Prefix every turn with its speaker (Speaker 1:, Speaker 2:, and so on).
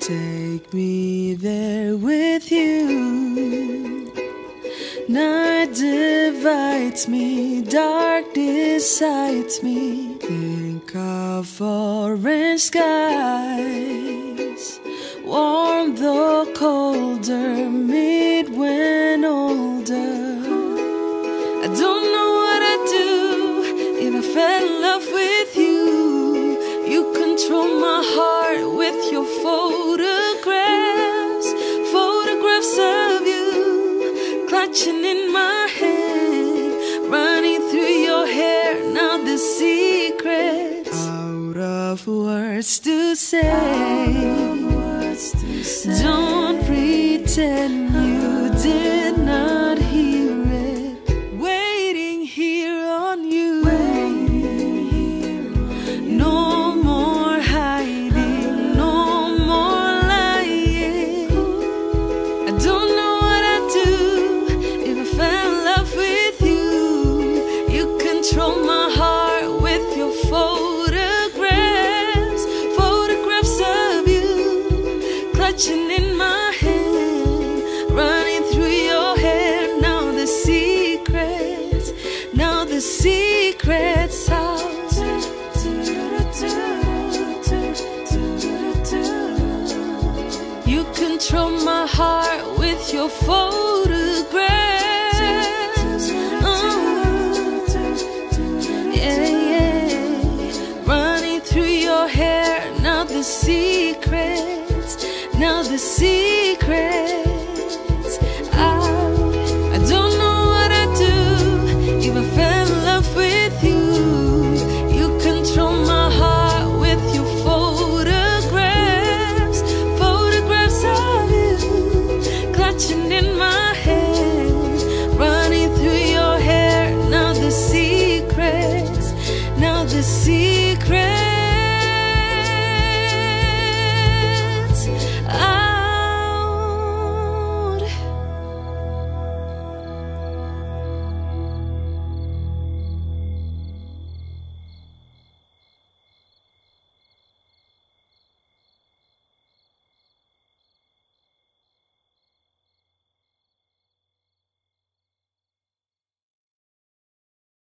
Speaker 1: Take me there with you. Night divides me, dark decides me. Think of orange skies, warm though colder, midwinter. I don't know what I'd do if I fell in love with you my heart with your photographs, photographs of you clutching in my hand, running through your hair. Now the secrets out of words to say. words Don't pretend clutching in my hand, running through your hair. Now the secrets, now the secrets out. You control my heart with your photographs. Oh, yeah, yeah. Running through your hair. Now the secrets. Now the secrets. I, I don't know what I'd do I fell in love with you. You control my heart with your photographs, photographs of you, clutching in my running through your hair. Now the secrets, now the secrets.